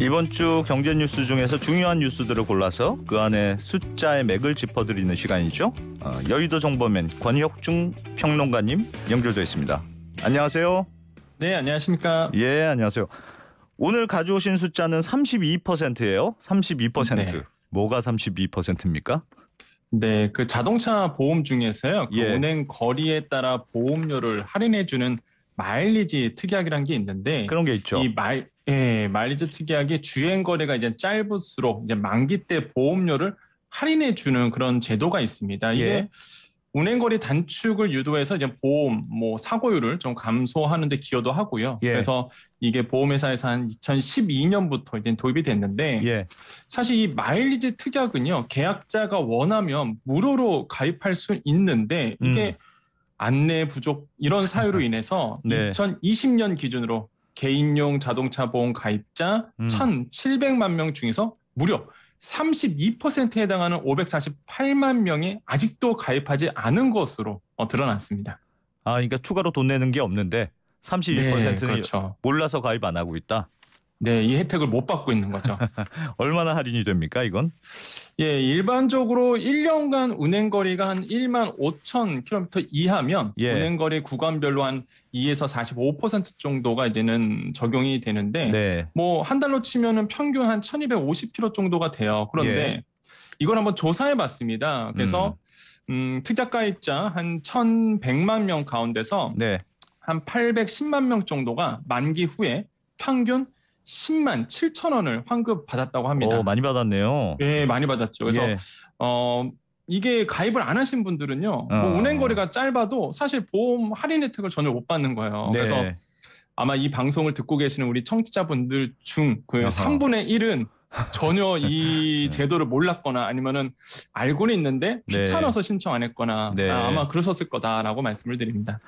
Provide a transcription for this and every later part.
이번 주 경제 뉴스 중에서 중요한 뉴스들을 골라서 그 안에 숫자의 맥을 짚어드리는 시간이죠. 어, 여의도 정보맨 권혁중 평론가님 연결돼 있습니다. 안녕하세요. 네, 안녕하십니까. 예, 안녕하세요. 오늘 가져오신 숫자는 32%예요. 32%. 네. 뭐가 32%입니까? 네, 그 자동차 보험 중에서요. 그 예. 운행 거리에 따라 보험료를 할인해 주는 마일리지 특약이란 게 있는데 그런 게 있죠. 이 마일 예, 마일리지 특약이 주행 거리가 이제 짧을수록 이제 만기 때 보험료를 할인해 주는 그런 제도가 있습니다. 이게 예. 운행 거리 단축을 유도해서 이제 보험 뭐 사고율을 좀 감소하는 데 기여도 하고요. 예. 그래서 이게 보험회사에서 한 2012년부터 이제 도입이 됐는데 예. 사실 이 마일리지 특약은요 계약자가 원하면 무료로 가입할 수 있는데 이게 음. 안내 부족 이런 사유로 인해서 네. 2020년 기준으로 개인용 자동차 보험 가입자 음. 1,700만 명 중에서 무려 32%에 해당하는 548만 명이 아직도 가입하지 않은 것으로 어, 드러났습니다. 아, 그러니까 추가로 돈 내는 게 없는데 32%는 네, 그렇죠. 몰라서 가입 안 하고 있다. 네, 이 혜택을 못 받고 있는 거죠. 얼마나 할인이 됩니까, 이건? 예, 일반적으로 1년간 운행 거리가 한 1만 5천 킬로미터 이하면 예. 운행 거리 구간별로 한 2에서 45% 정도가 이제는 적용이 되는데 네. 뭐한 달로 치면은 평균 한 1,250km 정도가 돼요. 그런데 예. 이걸 한번 조사해 봤습니다. 그래서 음, 특약 가입자 한 1,100만 명 가운데서 네. 한 810만 명 정도가 만기 후에 평균 10만 7천 원을 환급 받았다고 합니다. 오, 많이 받았네요. 예, 많이 받았죠. 그래서 예. 어 이게 가입을 안 하신 분들은요. 어. 뭐 운행 거리가 짧아도 사실 보험 할인 혜택을 전혀 못 받는 거예요. 네. 그래서 아마 이 방송을 듣고 계시는 우리 청취자분들 중그 어허. 3분의 1은 전혀 이 제도를 몰랐거나 아니면은 알고는 있는데 네. 귀찮아서 신청 안 했거나 네. 아, 아마 그러셨을 거다라고 말씀을 드립니다.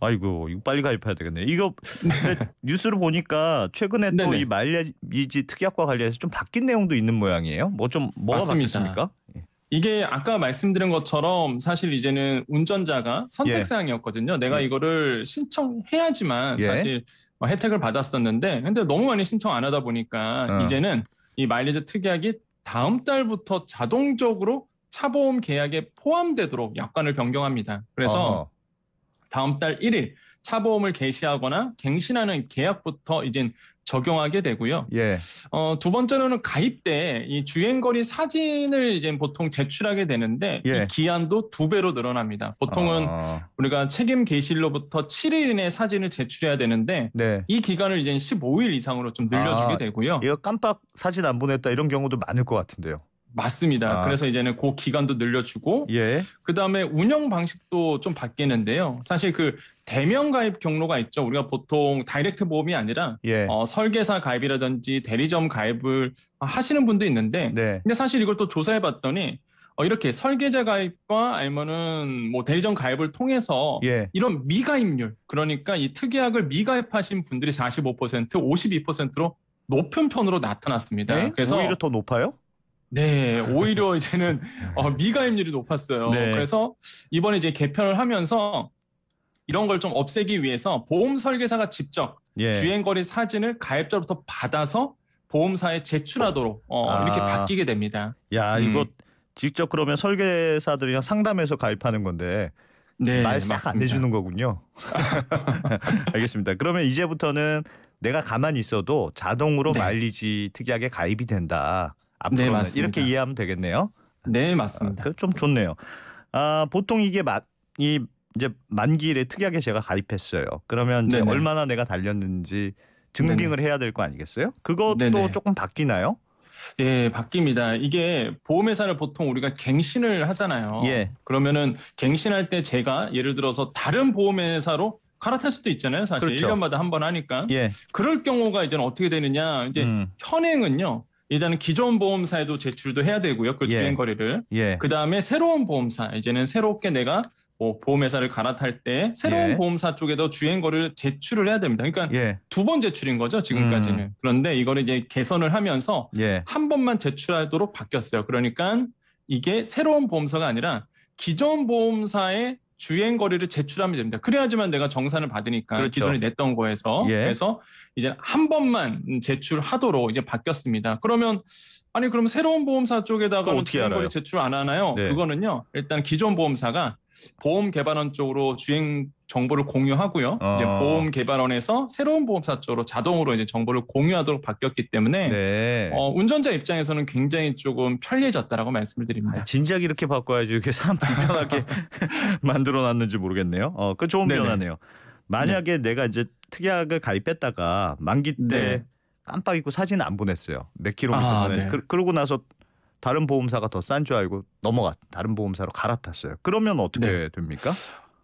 아이고 이거 빨리 가입해야 되겠네. 이거 근데 뉴스를 보니까 최근에 또. 이 마일리지 특약과 관련해서 좀 바뀐 내용도 있는 모양이에요. 뭐 좀 뭐가 맞습니다. 바뀌었습니까? 예. 이게 아까 말씀드린 것처럼 사실 이제는 운전자가 선택 예. 사항이었거든요. 내가 예. 이거를 신청해야지만 예. 사실 뭐 혜택을 받았었는데 근데 너무 많이 신청 안 하다 보니까 어. 이제는 이 마일리지 특약이 다음 달부터 자동적으로 차보험 계약에 포함되도록 약관을 변경합니다. 그래서 어허. 다음 달 1일 차보험을 개시하거나 갱신하는 계약부터 이젠 적용하게 되고요. 예. 어, 두 번째로는 가입 때 이 주행거리 사진을 이제 보통 제출하게 되는데 예. 이 기한도 두 배로 늘어납니다. 보통은 어, 우리가 책임 게시일로부터 7일 이내 사진을 제출해야 되는데 네. 이 기간을 이제 15일 이상으로 좀 늘려주게 아, 되고요. 이거 깜빡 사진 안 보냈다 이런 경우도 많을 것 같은데요. 맞습니다. 아. 그래서 이제는 그 기간도 늘려주고 예. 그 다음에 운영 방식도 좀 바뀌는데요. 사실 그 대면 가입 경로가 있죠. 우리가 보통 다이렉트 보험이 아니라 예. 어, 설계사 가입이라든지 대리점 가입을 하시는 분도 있는데 네. 근데 사실 이걸 또 조사해 봤더니 어, 이렇게 설계자 가입과 아니면은 뭐 대리점 가입을 통해서 예. 이런 미가입률 그러니까 이 특약을 미가입하신 분들이 45% 52%로 높은 편으로 나타났습니다. 네? 그래서 오히려 더 높아요? 네 오히려 이제는 어, 미가입률이 높았어요. 네. 그래서 이번에 이제 개편을 하면서 이런 걸 좀 없애기 위해서 보험 설계사가 직접 예. 주행거리 사진을 가입자로부터 받아서 보험사에 제출하도록 어, 아. 이렇게 바뀌게 됩니다. 야, 음. 이거 직접 그러면 설계사들이랑 상담해서 가입하는 건데 네, 말싹안 맞습니다. 해주는 거군요. 알겠습니다. 그러면 이제부터는 내가 가만히 있어도 자동으로 네. 마일리지 특약에 가입이 된다. 앞으로는 맞습니다. 이렇게 이해하면 되겠네요. 네, 아, 맞습니다. 그좀 좋네요. 아, 보통 이게 마, 이 이제 만기일에 특약에 제가 가입했어요. 그러면 이제 네네. 얼마나 내가 달렸는지 증빙을 해야 될 거 아니겠어요? 그것도 네네. 조금 바뀌나요? 예, 바뀝니다. 이게 보험회사를 보통 우리가 갱신을 하잖아요. 예. 그러면은 갱신할 때 제가 예를 들어서 다른 보험회사로 갈아탈 수도 있잖아요. 사실 그렇죠. 1년마다 한 번 하니까. 예. 그럴 경우가 이제는 어떻게 되느냐. 이제 음, 현행은요. 일단은 기존 보험사에도 제출도 해야 되고요. 그 예. 주행 거리를. 예. 그 다음에 새로운 보험사. 이제는 새롭게 내가 뭐 보험회사를 갈아탈 때 새로운 예. 보험사 쪽에도 주행 거리를 제출을 해야 됩니다. 그러니까 예. 두번 제출인 거죠 지금까지는. 음. 그런데 이거를 이제 개선을 하면서 예. 한 번만 제출하도록 바뀌었어요. 그러니까 이게 새로운 보험사가 아니라 기존 보험사의 주행 거리를 제출하면 됩니다. 그래야지만 내가 정산을 받으니까 그렇죠. 기존에 냈던 거에서 예. 그래서 이제 한 번만 제출하도록 이제 바뀌었습니다. 그러면 아니 그럼 새로운 보험사 쪽에다가는 주행거리? 제출 안 하나요? 네. 그거는요. 일단 기존 보험사가 보험 개발원 쪽으로 주행 정보를 공유하고요. 어. 이제 보험 개발원에서 새로운 보험사 쪽으로 자동으로 이제 정보를 공유하도록 바뀌었기 때문에 네. 어, 운전자 입장에서는 굉장히 조금 편리해졌다라고 말씀을 드립니다. 아, 진작 이렇게 바꿔야지 이렇게 사람 불편하게 만들어 놨는지 모르겠네요. 어, 그 좋은 네네. 변화네요. 만약에 내가 이제 특약을 가입했다가 만기 때 네. 깜빡 잊고 사진 안 보냈어요. 몇 킬로미터 아, 전에. 네. 그, 그러고 나서 다른 보험사가 더 싼 줄 알고 넘어가 다른 보험사로 갈아탔어요. 그러면 어떻게 네. 됩니까?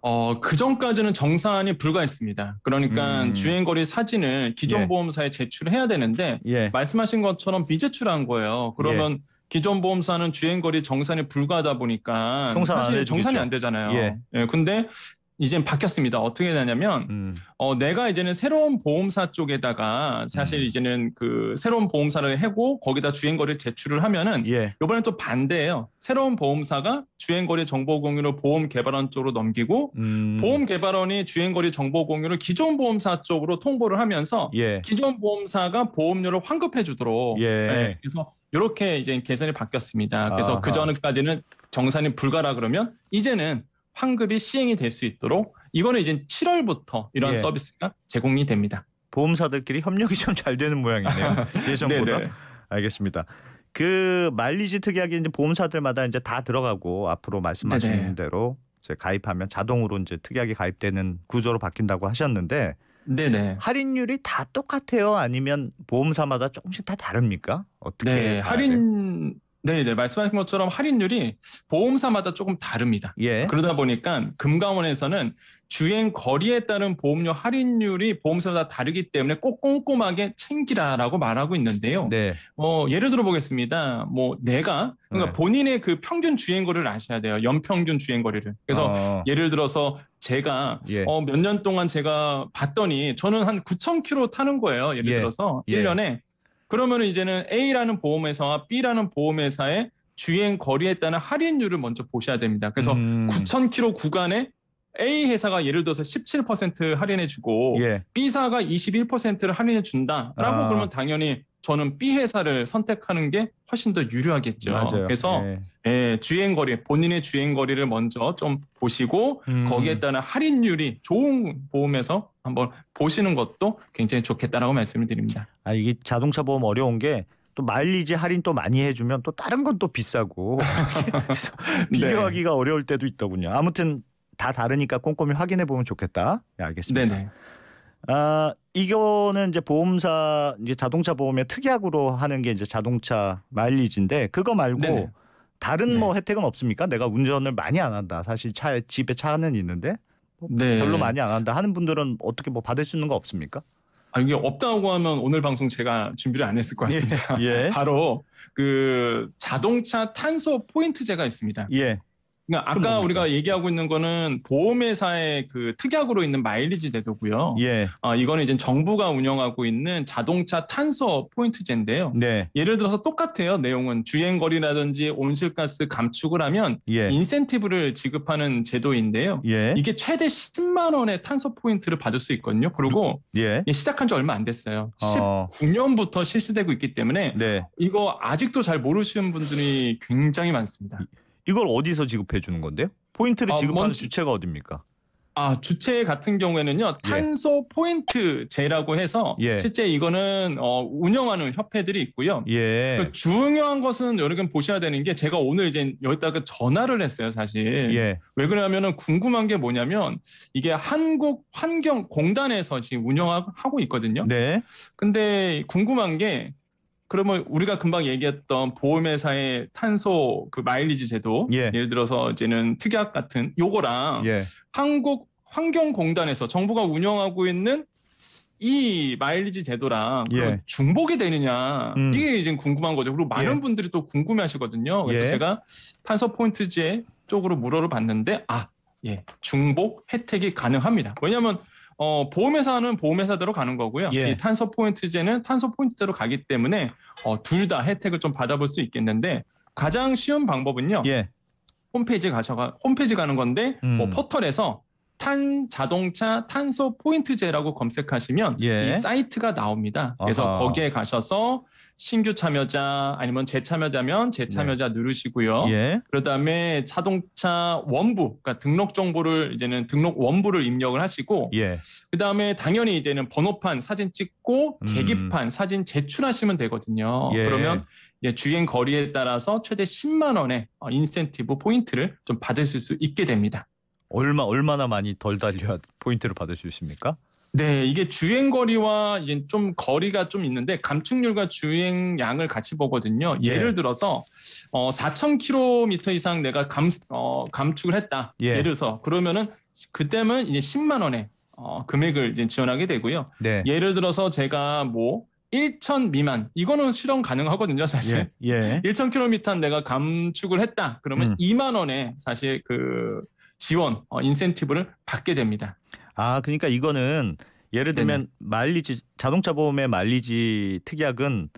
어, 그 전까지는 정산이 불가했습니다. 그러니까 음. 주행거리 사진을 기존 예. 보험사에 제출해야 되는데 예. 말씀하신 것처럼 미제출한 거예요. 그러면 기존 보험사는 주행거리 정산이 불가하다 보니까 정산 안 사실 해주겠죠. 정산이 안 되잖아요. 예. 예, 근데 이젠 바뀌었습니다. 어떻게 되냐면 음. 어, 내가 이제는 새로운 보험사 쪽에다가 사실 음. 이제는 그 새로운 보험사를 해고 거기다 주행거리를 제출을 하면은 예. 이번엔 또 반대예요. 새로운 보험사가 주행거리 정보 공유를 보험 개발원 쪽으로 넘기고 음. 보험 개발원이 주행거리 정보 공유를 기존 보험사 쪽으로 통보를 하면서 예. 기존 보험사가 보험료를 환급해 주도록 예. 네, 그래서 이렇게 이제 개선이 바뀌었습니다. 그래서. 그 전까지는 정산이 불가라 그러면 이제는 환급이 시행이 될 수 있도록 이거는 이제 7월부터 이런 예. 서비스가 제공이 됩니다. 보험사들끼리 협력이 좀 잘 되는 모양이네요. 예전보다. 네네. 알겠습니다. 그 마일리지 특약이 이제 보험사들마다 이제 다 들어가고 앞으로 말씀하신 네네. 대로 이제 가입하면 자동으로 이제 특약이 가입되는 구조로 바뀐다고 하셨는데 네네. 할인율이 다 똑같아요? 아니면 보험사마다 조금씩 다 다릅니까? 어떻게 네? 할인 네 네 말씀하신 것처럼 할인율이 보험사마다 조금 다릅니다. 예. 그러다 보니까 금감원에서는 주행 거리에 따른 보험료 할인율이 보험사마다 다르기 때문에 꼭 꼼꼼하게 챙기라라고 말하고 있는데요. 네. 어, 예를 들어 보겠습니다. 뭐 내가 그러니까 네. 본인의 그 평균 주행 거리를 아셔야 돼요. 연평균 주행 거리를. 그래서 어, 예를 들어서 제가 예. 어, 몇 년 동안 제가 봤더니 저는 한 9,000km 타는 거예요. 예를 예. 들어서 예. 1년에. 그러면 이제는 A라는 보험회사와 B라는 보험회사의 주행 거리에 따른 할인율을 먼저 보셔야 됩니다. 그래서 음, 9,000km 구간에 A 회사가 예를 들어서 17% 할인해주고 예. B사가 21%를 할인해 준다라고 아. 그러면 당연히 저는 B 회사를 선택하는 게 훨씬 더 유리하겠죠. 맞아요. 그래서 예. 예, 주행 거리 본인의 주행 거리를 먼저 좀 보시고 음, 거기에 따른 할인율이 좋은 보험에서 한번 보시는 것도 굉장히 좋겠다라고 말씀을 드립니다. 아 이게 자동차 보험 어려운 게 또 마일리지 할인 또 많이 해주면 또 다른 건 또 비싸고 네. 비교하기가 어려울 때도 있더군요. 아무튼 다 다르니까 꼼꼼히 확인해 보면 좋겠다. 네, 알겠습니다. 네네. 아 이거는 이제 보험사 이제 자동차 보험의 특약으로 하는 게 이제 자동차 마일리지인데 그거 말고 네네. 다른 네. 뭐 혜택은 없습니까? 내가 운전을 많이 안 한다. 사실 차에 집에 차는 있는데 네. 별로 많이 안 한다 하는 분들은 어떻게 뭐 받을 수 있는 거 없습니까? 아, 이게 없다고 하면 오늘 방송 제가 준비를 안 했을 것 같습니다. 예. 바로 그 자동차 탄소 포인트제가 있습니다. 예. 그러니까 아까 뭡니까? 우리가 얘기하고 있는 거는 보험회사의 그 특약으로 있는 마일리지 제도고요. 예. 아, 이거는 이제 정부가 운영하고 있는 자동차 탄소 포인트제인데요. 네. 예를 들어서 똑같아요. 내용은 주행 거리라든지 온실가스 감축을 하면 예. 인센티브를 지급하는 제도인데요. 예. 이게 최대 10만 원의 탄소 포인트를 받을 수 있거든요. 그리고 예. 시작한 지 얼마 안 됐어요. 어. 19년부터 실시되고 있기 때문에 네. 이거 아직도 잘 모르시는 분들이 굉장히 많습니다. 이걸 어디서 지급해 주는 건데요? 포인트를 아, 지급하는 뭔지- 주체가 어딥니까? 아, 주체 같은 경우에는요, 탄소 포인트제라고 해서 예. 실제 이거는 어, 운영하는 협회들이 있고요. 예. 그 중요한 것은 여러분 보셔야 되는 게 제가 오늘 이제 여기다가 전화를 했어요, 사실. 예. 왜 그러냐면은 궁금한 게 뭐냐면 이게 한국 환경공단에서 지금 운영하고 있거든요. 네. 근데 궁금한 게 그러면 우리가 금방 얘기했던 보험회사의 탄소 그 마일리지 제도 예. 를 들어서 이제는 특약 같은 요거랑 예. 한국 환경공단에서 정부가 운영하고 있는 이 마일리지 제도랑 예. 중복이 되느냐 음. 이게 이제 궁금한 거죠. 그리고 많은 예. 분들이 또 궁금해하시거든요. 그래서 예. 제가 탄소 포인트제 쪽으로 물어를 봤는데 아, 예, 중복 혜택이 가능합니다. 왜냐하면 어, 보험회사는 보험회사대로 가는 거고요. 예. 이 탄소 포인트제는 탄소 포인트제로 가기 때문에 어, 둘 다 혜택을 좀 받아볼 수 있겠는데 가장 쉬운 방법은요. 예. 홈페이지 가셔가 홈페이지 가는 건데 음. 뭐 포털에서 탄 자동차 탄소 포인트제라고 검색하시면 예. 이 사이트가 나옵니다. 그래서 아하. 거기에 가셔서 신규 참여자 아니면 재참여자면 재참여자 누르시고요. 예. 그다음에 자동차 원부, 그러니까 등록 정보를 이제는 등록 원부를 입력을 하시고 예. 그다음에 당연히 이제는 번호판 사진 찍고 음. 계기판 사진 제출하시면 되거든요. 예. 그러면 이제 주행 거리에 따라서 최대 10만 원의 어, 인센티브 포인트를 좀 받으실 수 있게 됩니다. 얼마 얼마나 많이 덜 달려야 포인트를 받을 수 있습니까? 네, 이게 주행 거리와 이제 좀 거리가 좀 있는데 감축률과 주행량을 같이 보거든요. 예. 예를 들어서 어 4,000km 이상 내가 감 어, 감축을 했다. 예. 예를 들어서 그러면은 그때면 이제 10만 원의 어, 금액을 이제 지원하게 되고요. 네. 예를 들어서 제가 뭐 1천 미만 이거는 실현 가능하거든요, 사실. 예. 예. 1,000km 내가 감축을 했다. 그러면 음. 2만 원의 사실 그 지원 어, 인센티브를 받게 됩니다. 아, 그러니까 이거는 예를 들면 마일리지 자동차 보험의 마일리지 특약은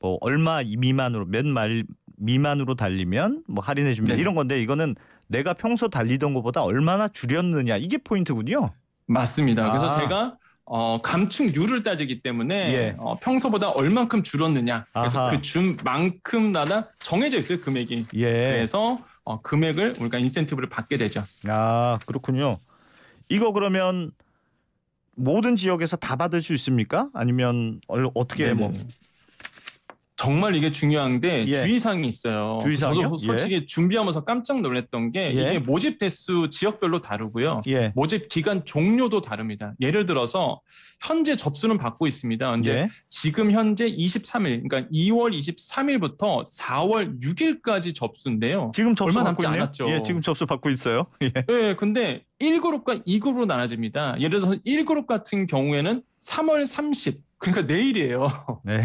뭐 얼마 미만으로 몇 마일 미만으로 달리면 뭐 할인해 줍니다. 이런 건데 이거는 내가 평소 달리던 것보다 얼마나 줄였느냐 이게 포인트군요. 맞습니다. 그래서 아. 제가 어, 감축률을 따지기 때문에 예. 어, 평소보다 얼만큼 줄었느냐. 그래서 아하. 그 준 만큼마다 정해져 있어요 금액이. 예. 그래서 어, 금액을 우리가 인센티브를 받게 되죠. 아, 그렇군요. 이거 그러면 모든 지역에서 다 받을 수 있습니까? 아니면 얼- 어떻게 네네. 뭐 정말 이게 중요한데 예. 주의사항이 있어요. 주의사항이요? 저도 솔직히 준비하면서 깜짝 놀랐던 게 예. 이게 모집 대수 지역별로 다르고요. 예. 모집 기간 종료도 다릅니다. 예를 들어서 현재 접수는 받고 있습니다. 이제 예. 지금 현재 23일, 그러니까 2월 23일부터 4월 6일까지 접수인데요. 지금 접수 얼마 받고 남지 있네요. 않았죠. 예, 지금 접수 받고 있어요. 예. 네, 근데 1그룹과 2그룹으로 나눠집니다. 예를 들어서 1그룹 같은 경우에는 3월 30, 그러니까 내일이에요. 네.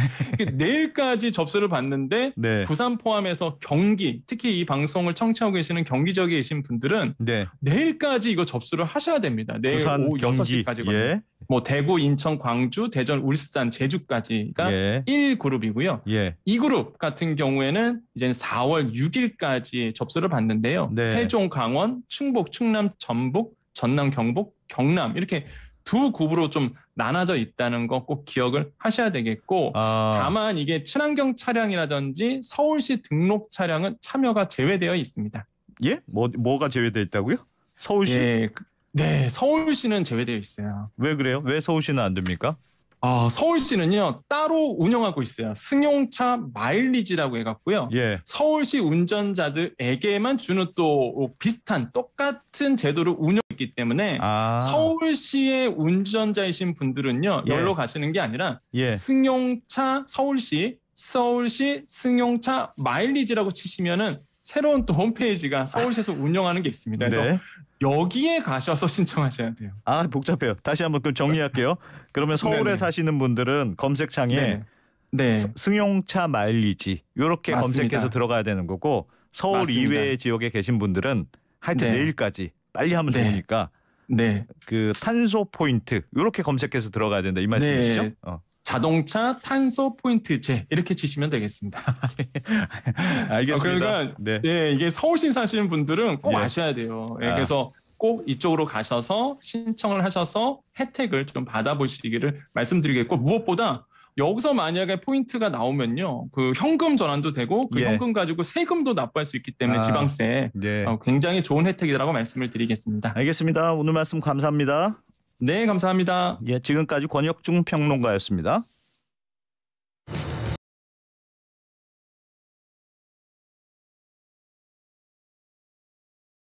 내일까지 접수를 받는데 네. 부산 포함해서 경기, 특히 이 방송을 청취하고 계시는 경기 지역에 계신 분들은 네. 내일까지 이거 접수를 하셔야 됩니다. 내일 부산 오후 경기 6시까지거든요. 예. 뭐 대구, 인천, 광주, 대전, 울산, 제주까지가 예. 1그룹이고요. 예. 2그룹 같은 경우에는 이제 4월 6일까지 접수를 받는데요. 네. 세종, 강원, 충북, 충남, 전북, 전남, 경북, 경남 이렇게 두 굽으로 좀 나눠져 있다는 거 꼭 기억을 하셔야 되겠고 아. 다만 이게 친환경 차량이라든지 서울시 등록 차량은 참여가 제외되어 있습니다. 예? 뭐 뭐가 제외돼 있다고요? 서울시 예, 그- 네, 서울시는 제외되어 있어요. 왜 그래요? 왜 서울시는 안 됩니까? 아, 서울시는요 따로 운영하고 있어요. 승용차 마일리지라고 해갖고요. 예. 서울시 운전자들에게만 주는 또 비슷한 똑같은 제도를 운영 했기 때문에 아. 서울시의 운전자이신 분들은요 예. 여기로 가시는 게 아니라 예. 승용차 서울시 서울시 승용차 마일리지라고 치시면은 새로운 또 홈페이지가 서울시에서 운영하는 게 있습니다. 그래서 네. 여기에 가셔서 신청하셔야 돼요. 아, 복잡해요. 다시 한번 그 정리할게요. 그러면 서울에 네네. 사시는 분들은 검색창에 네. 네. 스- 승용차 마일리지 이렇게. 검색해서 들어가야 되는 거고 서울 맞습니다. 이외의 지역에 계신 분들은 하여튼 네. 내일까지 빨리 하면 네. 좋으니까 네. 그 탄소 포인트 이렇게 검색해서 들어가야 된다 이 말씀이시죠? 네. 어. 자동차 탄소 포인트제 이렇게 치시면 되겠습니다. 알겠습니다. 아, 그러니까 네. 네, 이게 서울시 사시는 분들은 꼭 예. 아셔야 돼요. 예, 아. 그래서 꼭 이쪽으로 가셔서 신청을 하셔서 혜택을 좀 받아보시기를 말씀드리겠고 무엇보다 여기서 만약에 포인트가 나오면요, 그 현금 전환도 되고 그 예. 현금 가지고 세금도 납부할 수 있기 때문에 아. 지방세 네. 어, 굉장히 좋은 혜택이라고 말씀을 드리겠습니다. 알겠습니다. 오늘 말씀 감사합니다. 네, 감사합니다. 예, 지금까지 권혁중 평론가였습니다.